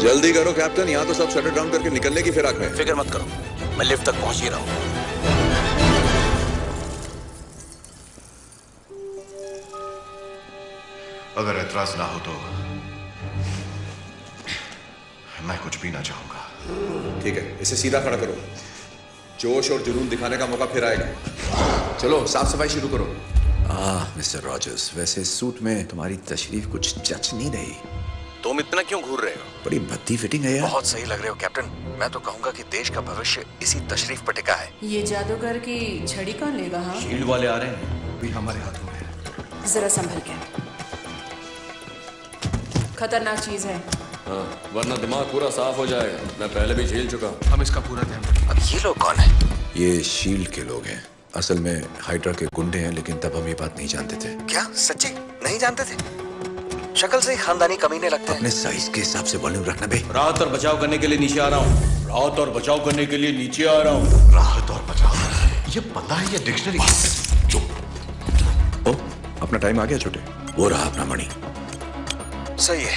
जल्दी करो कैप्टन यहाँ तो सब शटर डाउन करके निकलने की फिराक में फ़िक्र मत करो। मैं लिफ्ट तक पहुँच ही रहा हूँ। अगर एतराज़ ना हो तो मैं कुछ पीना चाहूँगा। ठीक है इसे सीधा खड़ा करो। जोश और जुनून दिखाने का मौका फिर आएगा। चलो साफ़ सफ़ाई शुरू करो। आह मिस्टर रॉजर्स वैसे सूट में तुम्हारी तशरीफ़ कुछ जच नहीं रही। तुम इतना क्यों घूर रहे हो? बड़ी भद्दी फिटिंग है यार। बहुत सही लग रहे हो कैप्टन मैं तो कहूँगा कि देश का भविष्य इसी तशरीफ़ पर टिका है। ये जादूगर की छड़ी कौन लेगा हाँ? फ़ील्ड वाले आ रहे हैं भी हमारे हाथों में है। जरा संभल के। खतरनाक चीज़ है। हाँ, वरना दिमाग पूरा साफ़ हो जाएगा मैं पहले भी झेल चुका हूँ। हम इसका पूरा ध्यान रखेंगे अब ये लोग कौन है? ये शील्ड के लोग हैं। असल में हाइड्रा के गुंडे हैं लेकिन तब हम ये बात नहीं जानते थे। क्या? सच्ची? नहीं जानते थे? शक्ल से ही खानदानी कमीने लगते हैं। अपने साइज़ के हिसाब से वॉल्यूम रखना बे। राहत और बचाव करने के लिए नीचे आ रहा हूँ। राहत और बचाव करने के लिए नीचे आ रहा हूँ। राहत और बचाव। ये पता है ये डिक्शनरी ओ अपना टाइम आ गया छोटे। वो रहा अपना मणि सही है।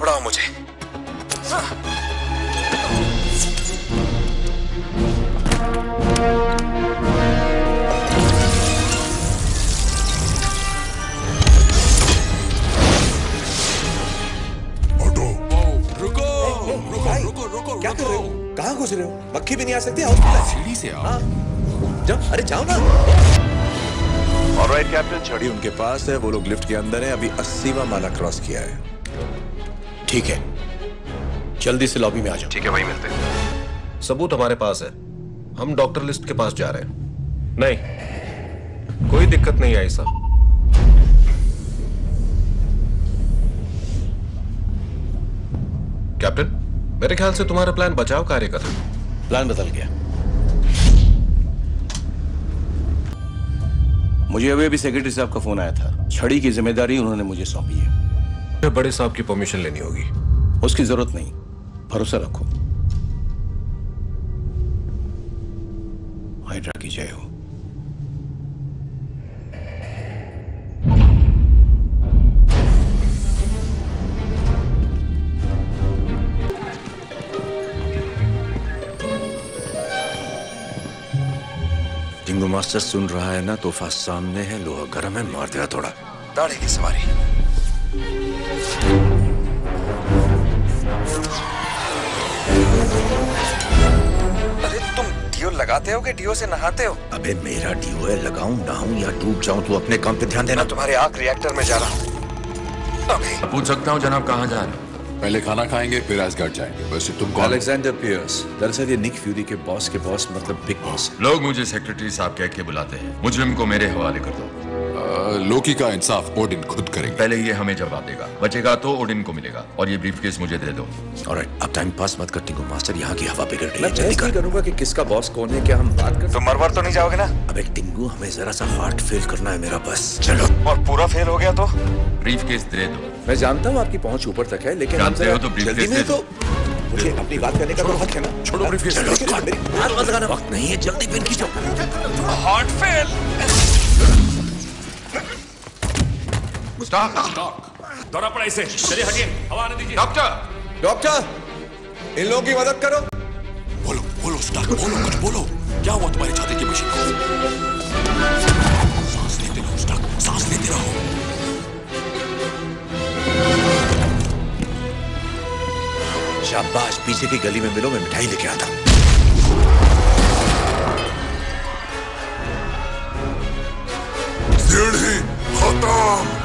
उड़ाओ मुझे। रुको घुस रहे हो? मक्खी भी नहीं आ सकती हॉस्पिटल सीढ़ी से आओ। जाओ अरे जाओ ना। ऑलराइट कैप्टन छड़ी उनके पास है। वो लोग लिफ्ट के अंदर है। अभी अस्सीवा माला क्रॉस किया है। ठीक है। जल्दी से लॉबी में आ जाओ। ठीक है वही मिलते हैं। सबूत हमारे पास है। हम डॉक्टर लिस्ट के पास जा रहे हैं। नहीं। कोई दिक्कत नहीं आई सर कैप्टन मेरे ख्याल से तुम्हारा प्लान बचाव कार्य का था। प्लान बदल गया। मुझे अभी अभी सेक्रेटरी साहब का फ़ोन आया था। छड़ी की ज़िम्मेदारी उन्होंने मुझे सौंपी है। मुझे बड़े साहब की परमिशन लेनी होगी। उसकी ज़रूरत नहीं। भरोसा रखो। हाइड्रा की जय हो। टिंगू मास्टर सुन रहा है ना तोहफा सामने है लोहा गर्म है मार देगा थोड़ा। दाढ़ी की सवारी। अरे तुम डीओ लगाते हो कि डीओ से नहाते हो? अबे मेरा डीओ है लगाऊँ नहाऊं या डूब जाऊँ तू अपने काम पे ध्यान देना। तुम्हारे आग रिएक्टर में जा रहा हूँ। अभी। पूछ सकता हूँ जनाब कहाँ जा रहे हैं? पहले खाना खाएँगे फिर एसगार्ड जाएँगे। वैसे तुम कौन अलेक्जेंडर पियर्स दरअसल ये निक फ्यूरी के बॉस के बॉस मतलब बिग बॉस लोग मुझे सेक्रेटरी साहब कह के बुलाते हैं। मुजरिम को मेरे हवाले कर दो। लोकी का इंसाफ ओडिन खुद करेंगे। पहले ये हमें जवाब देगा। बचेगा तो ओडिन को मिलेगा। और ये ब्रीफकेस मुझे दे दो। ऑलराइट अब टाइम पास मत कर टिंगू मास्टर यहाँ की हवा बिगड़ रही है जल्दी कर। करूँगा कि किसका बॉस कौन है क्या हम बात कर तुम मरवर तो नहीं जाओगे ना? अबे टिंगू हमें जरा सा हार्ट फेल करना है मेरा बस। चलो। और पूरा फेल हो गया तो? ब्रीफकेस दे दो। मैं जानता हूँ आपकी पहुँच ऊपर तक है लेकिन हम जानते जरा हो तो जल्दी में तो मुझे अपनी बात करने का तो हक है। ना छोड़ो मत लगाना वक्त नहीं है जल्दी पिन खींचो। Heart fail. स्टॉक स्टॉक दौड़ा पड़ा इसे। चलिए हटिए। हवा आने दीजिए। डॉक्टर डॉक्टर इन लोगों की मदद करो। बोलो बोलो स्टॉक बोलो कुछ बोलो। क्या हुआ तुम्हारी छाती की मशीन शाबाश पीछे की गली में मिलो मैं मिठाई लेके आता हूँ। खत्म।